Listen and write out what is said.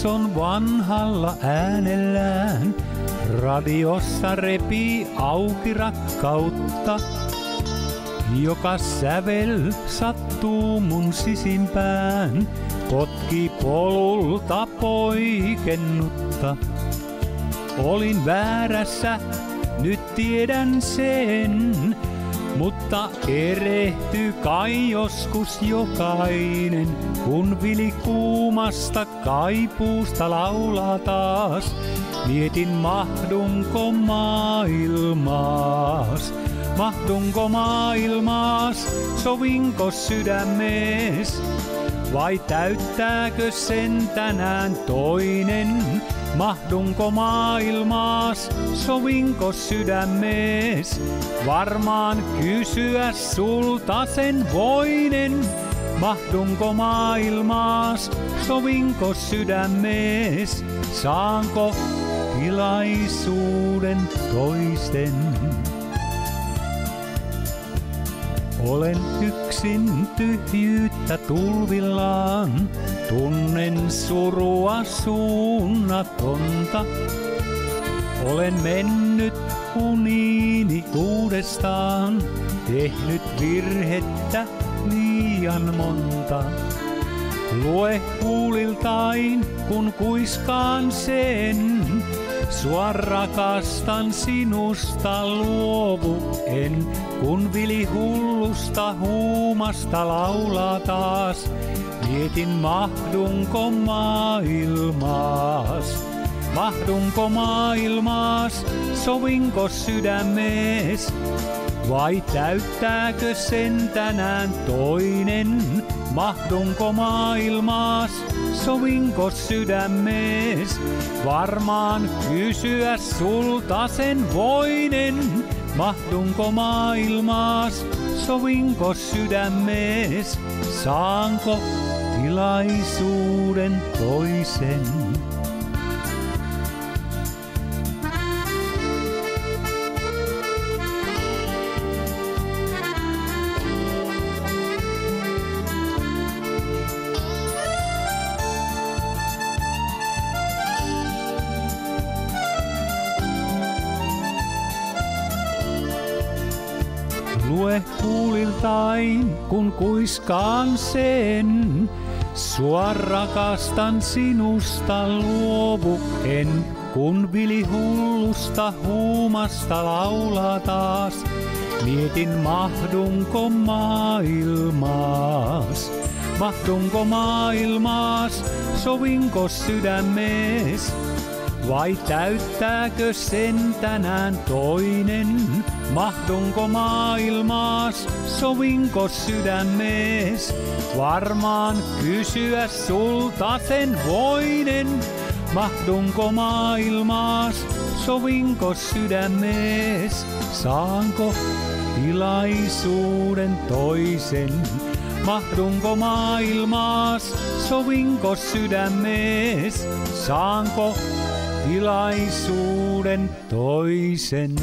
Nilsson vanhalla äänellään. Radiossa repii auki rakkautta, joka sävel sattuu mun sisimpään, potki polulta poikennutta. Olin väärässä, nyt tiedän sen, mutta erehtyy kai joskus jokainen, kun vili kuumasta kaipuusta laulaa taas. Mietin mahdunko maailmaas, mahdunko maailmaas, sovinko sydämees, vai täyttääkö sen tänään toinen? Mahdunko maailmaas, sovinko sydämees? Varmaan kysyä sulta sen voinen. Mahdunko maailmaas, sovinko sydämees? Saanko tilaisuuden toisten? Olen yksin tyhjyyttä tulvillaan, tunnen surua suunnatonta. Olen mennyt uniini uudestaan, tehnyt virhettä liian monta. Lue huuliltain, kun kuiskaan sen, Sua rakastan sinusta luovu en, kun vili hullusta huumasta laulaa taas. Mietin mahdunko maailmaas, mahdunko maailmaas, sovinko sydämees, vai täyttääkö sen tänään toinen? Mahdunko maailmaas, sovinko sydämees? Varmaan kysyä sulta sen voinen. Mahdunko maailmaas, sovinko sydämees? Saanko tilaisuuden toisen? Lue kuuliltain, kun kuiskaan sen. Sua rakastan sinusta luovu kun vili hullusta huumasta laulaa taas. Mietin mahdunko maailmaas, mahdunko maailmaas, sovinko sydämees. Vai täyttääkö sen tänään toinen? Mahdunko maailmaas, sovinko sydämees? Varmaan kysyä sulta sen voinen. Mahdunko maailmaas, sovinko sydämees? Saanko tilaisuuden toisen? Mahdunko maailmaas, sovinko sydämees? Saanko tilaisuuden toisen?